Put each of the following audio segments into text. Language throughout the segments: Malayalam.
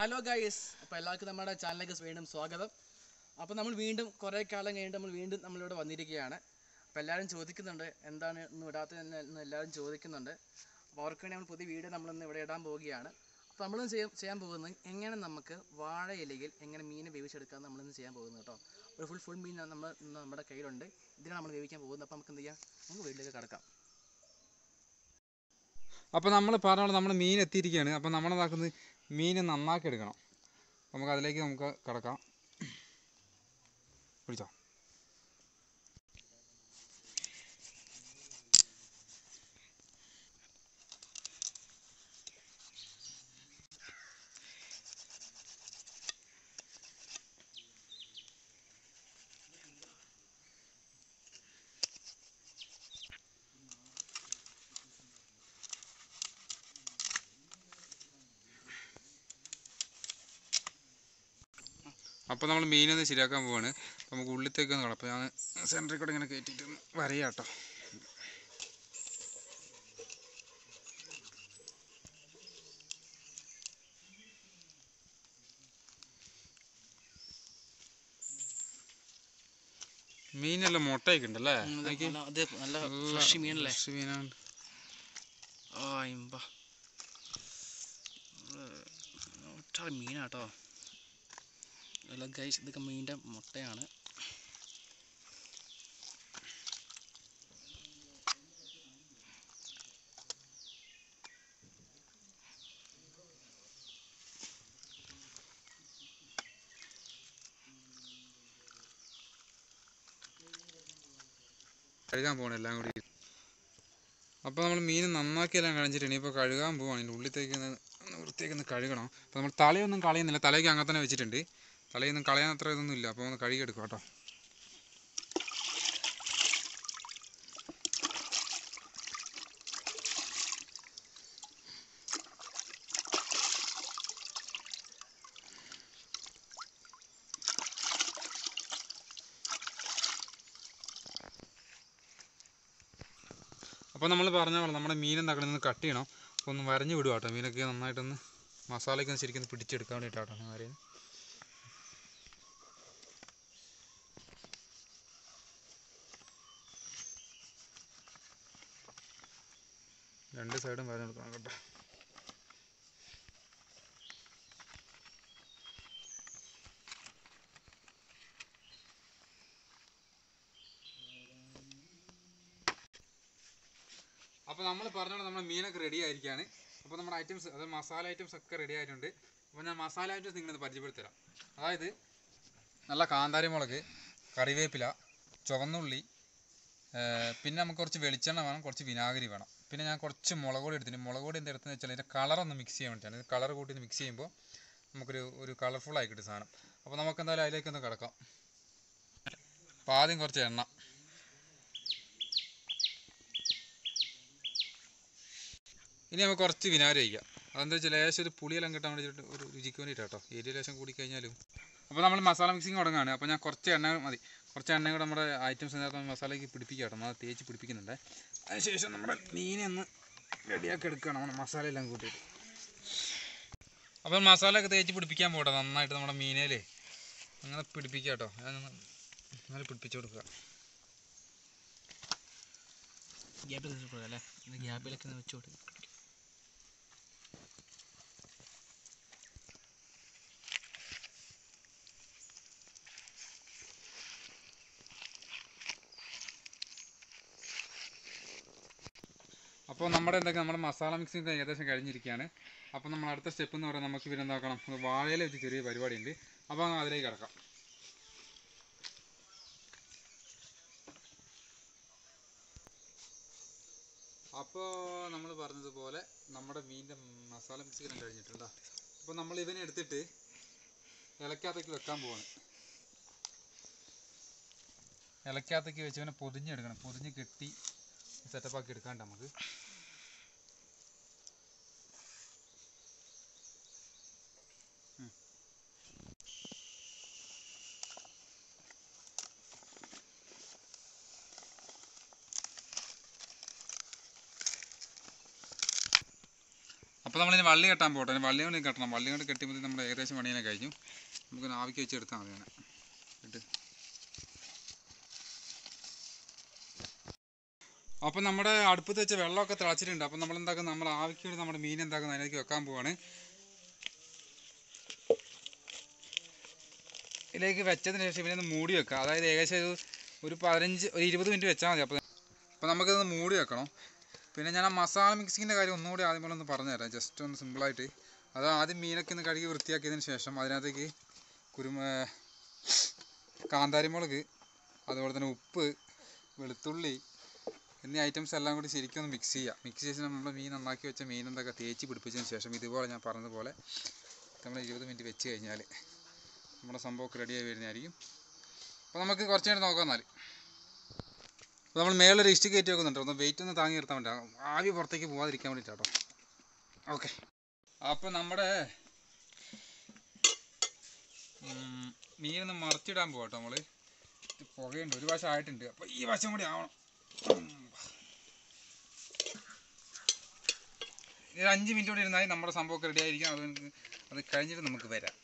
ഹലോ ഗൈസ് അപ്പോൾ എല്ലാവർക്കും നമ്മുടെ ചാനലിലേക്ക് വീണ്ടും സ്വാഗതം. അപ്പോൾ നമ്മൾ വീണ്ടും കുറേ കാലം കഴിഞ്ഞിട്ട് നമ്മൾ വീണ്ടും നമ്മളിവിടെ വന്നിരിക്കുകയാണ്. അപ്പോൾ എല്ലാവരും ചോദിക്കുന്നുണ്ട് എന്താണ് ഇന്ന് ഇടാത്തത് എന്ന് എന്ന് എല്ലാവരും ചോദിക്കുന്നുണ്ട്. അപ്പോൾ അവർക്ക് വേണ്ടി നമ്മൾ പുതിയ വീഡിയോ നമ്മളിന്ന് ഇവിടെ ഇടാൻ പോവുകയാണ്. അപ്പോൾ നമ്മളിന്ന് ചെയ്യാൻ ചെയ്യാൻ പോകുന്നത് എങ്ങനെ നമുക്ക് വാഴ ഇലയിൽ എങ്ങനെ മീൻ വേവിച്ചെടുക്കാൻ നമ്മളിന്ന് ചെയ്യാൻ പോകുന്നത് കേട്ടോ. ഒരു ഫുൾ ഫുൾ മീൻ നമ്മൾ നമ്മുടെ കയ്യിലുണ്ട്. ഇതിനാണ് നമ്മൾ വേവിക്കാൻ പോകുന്നത്. അപ്പോൾ നമുക്ക് എന്ത് ചെയ്യാം? നമുക്ക് വീട്ടിലേക്ക് കിടക്കാം. അപ്പോൾ നമ്മൾ പറഞ്ഞോളാം നമ്മൾ മീൻ എത്തിയിരിക്കുകയാണ്. അപ്പോൾ നമ്മളതാക്കുന്നത് മീൻ നന്നാക്കി എടുക്കണം. നമുക്ക് അതിലേക്ക് നമുക്ക് കടക്കാം. പിടിച്ചോ? അപ്പോൾ നമ്മൾ മീനൊന്ന് ശരിയാക്കാൻ പോവാണ്. അപ്പോൾ നമുക്ക് ഉള്ളിലേക്ക് ഒന്ന് കളപ്പോൾ ഞാൻ സെന്ററിൽ കൂടെ ഇങ്ങനെ കയറ്റിയിട്ട് വരയാം കേട്ടോ മീനെല്ലാം മുട്ടയൊക്കെ ഉണ്ടല്ലേ നല്ല ഫ്രഷ് മീനല്ലേ? മീനാണ്. ആ ഇമ്പ. ഒട്ടാറ് മീനാട്ടോ. അല്ല ഗൈസ് ഇതൊക്കെ മീന്റെ മുട്ടയാണ്. കഴുകാൻ പോകണം എല്ലാം കൂടി. അപ്പോൾ നമ്മൾ മീൻ നന്നാക്കി എല്ലാം കഴിച്ചിട്ട് ഇനിയിപ്പോൾ കഴുകാൻ പോവാണ്. ഇതിന്റെ ഉള്ളിലേക്ക് വൃത്തിയാക്കി ഒന്ന് കഴുകണം. അപ്പോൾ നമ്മൾ തലയൊന്നും കളയുന്നില്ല. തലയ്ക്ക് അങ്ങനെ തന്നെ വെച്ചിട്ടുണ്ട്. തലയൊന്നും കളയാൻ അത്ര ഇതൊന്നും ഇല്ല. അപ്പോൾ ഒന്ന് കഴുകിയെടുക്കുക കേട്ടോ. അപ്പോൾ നമ്മൾ പറഞ്ഞ പോലെ നമ്മുടെ മീൻ എന്താക്കണം ഒന്ന് കട്ട് ചെയ്യണം. അപ്പോൾ ഒന്ന് വരഞ്ഞ് വിടുക കേട്ടോ മീനൊക്കെ നന്നായിട്ടൊന്ന് മസാലയൊക്കെ ശരിക്കും പിടിച്ചെടുക്കാൻ കേട്ടോ ഞാൻ രണ്ട് സൈഡും വരഞ്ഞ് കൊടുക്കണം കേട്ടോ. അപ്പോൾ നമ്മൾ പറഞ്ഞോളൂ നമ്മുടെ മീനൊക്കെ റെഡി ആയിരിക്കുകയാണ് അപ്പോൾ നമ്മുടെ ഐറ്റംസ് അതായത് മസാല ഐറ്റംസ് ഒക്കെ റെഡി ആയിട്ടുണ്ട്. അപ്പോൾ ഞാൻ മസാല ഐറ്റംസ് നിങ്ങളിത് പരിചയപ്പെടുത്തി തരാം അതായത് നല്ല കാന്താരി മുളക് കറിവേപ്പില ചുവന്നുള്ളി പിന്നെ നമുക്ക് കുറച്ച് വെളിച്ചെണ്ണ വേണം കുറച്ച് വിനാഗിരി വേണം. പിന്നെ ഞാൻ കുറച്ച് മുളക് പൊടി എടുത്തിട്ടുണ്ട്. മുളക് പൊടി എന്താ എടുത്തതെന്ന് വെച്ചാൽ അതിന്റെ കളറൊന്ന് മിക്സ് ചെയ്യാൻ വേണ്ടിയിട്ടാണ്. കളർ കൂട്ടി ഒന്ന് മിക്സ് ചെയ്യുമ്പോൾ നമുക്കൊരു ഒരു കളർഫുൾ ആയി കിട്ടും സാധനം. അപ്പോൾ നമുക്ക് എന്തായാലും അതിലേക്കൊന്ന് കിടക്കാം. അപ്പോൾ ആദ്യം കുറച്ച് എണ്ണ. ഇനി നമുക്ക് കുറച്ച് വിനാഗിരി ഒഴിക്കാം അതെന്താ വെച്ചാൽ ലേശം ഒരു പുളിയെല്ലാം കിട്ടാൻ വേണ്ടിയിട്ട് ഒരു രുചിക്ക് വേണ്ടിയിട്ടാണ് കേട്ടോ ഏരിയ ലേശം കൂടി കഴിഞ്ഞാലും അപ്പോൾ നമ്മൾ മസാല മിക്സിങ് തുടങ്ങുകയാണ്. അപ്പോൾ ഞാൻ കുറച്ച് എണ്ണ മതി. കുറച്ച് എണ്ണ കൂടെ നമ്മുടെ ഐറ്റംസ് അതിനകത്ത് മസാലയ്ക്ക് പിടിപ്പിക്കുക കേട്ടോ. നമ്മൾ തേച്ച് പിടിപ്പിക്കുന്നുണ്ട്. അതിനുശേഷം നമ്മുടെ മീനെ ഒന്ന് റെഡിയാക്കി എടുക്കണം നമ്മുടെ മസാല എല്ലാം കൂട്ടിയിട്ട്. അപ്പം മസാലയൊക്കെ തേച്ച് പിടിപ്പിക്കാൻ പോട്ടെ നന്നായിട്ട് നമ്മുടെ മീനേലേ അങ്ങനെ പിടിപ്പിക്കുക കേട്ടോ. അങ്ങനെ പിടിപ്പിച്ചു കൊടുക്കുക. ഗ്യാപ്പിൽ അല്ലേ? ഗ്യാപ്പിലൊക്കെ വെച്ച് കൊടുക്കും അപ്പോൾ നമ്മുടെ എന്തൊക്കെ നമ്മുടെ മസാല മിക്സിങ് ഏകദേശം കഴിഞ്ഞിരിക്കുകയാണ്. അപ്പോൾ നമ്മൾ അടുത്ത സ്റ്റെപ്പ് എന്ന് പറയുന്നത് നമുക്ക് പിന്നെ എന്താക്കണം വാഴയില വെച്ച് ചെറിയ പരിപാടിയുണ്ട്. അപ്പോൾ അതിലേക്ക് കിടക്കാം. അപ്പോൾ നമ്മൾ പറഞ്ഞതുപോലെ നമ്മുടെ മീനിന്റെ മസാല മിക്സിങ് കഴിഞ്ഞിട്ടുണ്ടോ അപ്പോൾ നമ്മൾ ഇവനെ എടുത്തിട്ട് ഇലക്കകത്തേക്ക് വെക്കാൻ പോവാണ്. ഇലക്കകത്തേക്ക് വെച്ച് ഇവനെ പൊതിഞ്ഞെടുക്കണം. പൊതിഞ്ഞ് കെട്ടി സെറ്റപ്പ് ആക്കി എടുക്കാണ്ട് നമുക്ക്. അപ്പോൾ നമ്മളിനി വള്ളി കെട്ടാൻ പോട്ടെ. വള്ളി കൊണ്ട് കെട്ടണം. വള്ളി കൊണ്ട് കെട്ടിയപ്പോൾ നമ്മൾ ഏകദേശം പണിയെ കഴിഞ്ഞു. നമുക്ക് ആവിക്ക് വെച്ച് എടുത്താൽ മതി ഇട്ട് അപ്പം നമ്മുടെ അടുപ്പത്ത് വെച്ച വെള്ളമൊക്കെ തിളച്ചിട്ടുണ്ട്. അപ്പം നമ്മൾ എന്താക്കും? നമ്മൾ ആവിക്ക് വേണ്ടി നമ്മുടെ മീൻ എന്താക്കുന്നത് അതിലേക്ക് വെക്കാൻ പോവാണ്. ഇതിലേക്ക് വെച്ചതിന് ശേഷം ഇവനെ മൂടി വെക്കുക അതായത് ഏകദേശം ഒരു ഒരു പതിനഞ്ച് ഒരു ഇരുപത് മിനിറ്റ് വെച്ചാൽ മതി. അപ്പോൾ അപ്പോൾ നമുക്കിതൊന്ന് മൂടി വെക്കണം. പിന്നെ ഞാൻ ആ മസാല മിക്സിങ്ങിന്റെ കാര്യം ഒന്നുകൂടി ആദ്യം പോലെ ഒന്ന് പറഞ്ഞുതരാം. ജസ്റ്റ് ഒന്ന് സിമ്പിളായിട്ട് അത് ആദ്യം മീനൊക്കെ ഒന്ന് കഴുകി വൃത്തിയാക്കിയതിന് ശേഷം അതിനകത്തേക്ക് കുരുമ കാന്താരിമുളക് അതുപോലെ തന്നെ ഉപ്പ് വെളുത്തുള്ളി എന്നീ ഐറ്റംസ് എല്ലാം കൂടി ശരിക്കും ഒന്ന് മിക്സ് ചെയ്യുക. മിക്സ് ചെയ്ത് നമ്മൾ മീൻ നന്നാക്കി വെച്ച മീൻ എന്തൊക്കെ തേച്ച് പിടിപ്പിച്ചതിന് ശേഷം ഇതുപോലെ ഞാൻ പറഞ്ഞതുപോലെ നമ്മൾ ഇരുപത് മിനിറ്റ് വെച്ച് കഴിഞ്ഞാൽ നമ്മുടെ സംഭവമൊക്കെ റെഡിയായി വരുന്നതായിരിക്കും. അപ്പോൾ നമുക്ക് കുറച്ച് നേരം നോക്കാം എന്നാൽ അപ്പോൾ നമ്മൾ മേളിലൊരു ഇഷ്ടിക കയറ്റി വെക്കുന്നുണ്ട്. ഒന്ന് വെയിറ്റ് ഒന്ന് താങ്ങി നിർത്താൻ വേണ്ടി. ആവി പുറത്തേക്ക് പോകാതിരിക്കാൻ വേണ്ടിയിട്ടാട്ടോ. ഓക്കെ അപ്പോൾ നമ്മുടെ മീനൊന്ന് മറിച്ചിടാൻ പോകട്ടോ നമ്മൾ പുകയുണ്ട്. ഒരു വശം ആയിട്ടുണ്ട്. അപ്പോൾ ഈ വശം കൂടി ആവണം. ഒരു അഞ്ച് മിനിറ്റ് കൂടി ഇരുന്നാൽ നമ്മുടെ സംഭവമൊക്കെ റെഡി ആയിരിക്കും. അത് അത് കഴിഞ്ഞിട്ട് നമുക്ക് വരാം.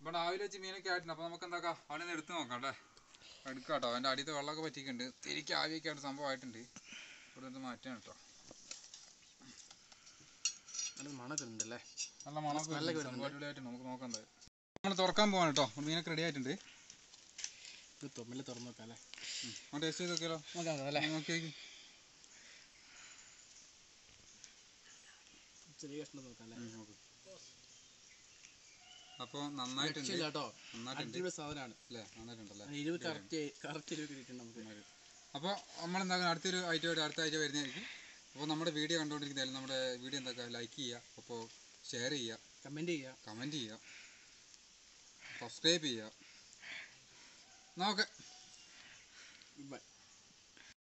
ഇവിടെ ആവിലെ വെച്ച് മീനൊക്കെ ആയിട്ടുണ്ട്. അപ്പോൾ നമുക്ക് എന്താക്കാം? അവനെ എടുത്ത് നോക്കാം അല്ലേ? എടുക്കാം കേട്ടോ അവന്റെ അടിയത്തെ വെള്ളമൊക്കെ പറ്റിയിട്ടുണ്ട്. തിരിക്ക് ആവിയൊക്കെ ആയിട്ട് സംഭവം ആയിട്ടുണ്ട് ഇവിടെ നിന്ന് മാറ്റാണ് കേട്ടോ നല്ല മണമൊക്കെ ഉണ്ടല്ലേ മണമൊക്കെ അടിപൊളിയായിട്ടുണ്ട് നമുക്ക് നോക്കാം എന്തായാലും. നമ്മൾ തുറക്കാൻ പോവാണ് കേട്ടോ മീനൊക്കെ റെഡി ആയിട്ടുണ്ട്. ഇത് തൊമ്മിൽ തുറന്നു നോക്കാം അല്ലേ? ടേസ്റ്റ് ചെയ്ത് നോക്കിയാലോ? നോക്കാം അല്ലേ? നോക്കി നോക്കി. ചെറിയ കഷ്ണം നോക്കാം അല്ലേ? അപ്പോൾ നന്നായിട്ടുണ്ട്. കേട്ടോ നന്നായിട്ടുണ്ട്. ഒരു സാധനമാണ്. അല്ലേ? നന്നായിട്ടുണ്ടല്ലേ ഇരുപത് കറക്റ്റ് കറക്റ്റ് ഇരുപത് കിട്ടിയിട്ടുണ്ട് നമുക്ക്. അപ്പോൾ നമ്മൾ അടുത്തൊരു ഐറ്റമായിട്ട് അടുത്ത ആഴ്ച വരുന്നതായിരിക്കും. അപ്പോൾ നമ്മുടെ വീഡിയോ കണ്ടുകൊണ്ടിരിക്കുന്നതായാലും നമ്മുടെ വീഡിയോ എന്താക്കുക ലൈക്ക് ചെയ്യുക. അപ്പോൾ ഷെയർ ചെയ്യുക. കമന്റ് ചെയ്യുക. കമന്റ് ചെയ്യുക. സബ്സ്ക്രൈബ് ചെയ്യുക. നോക്കെ.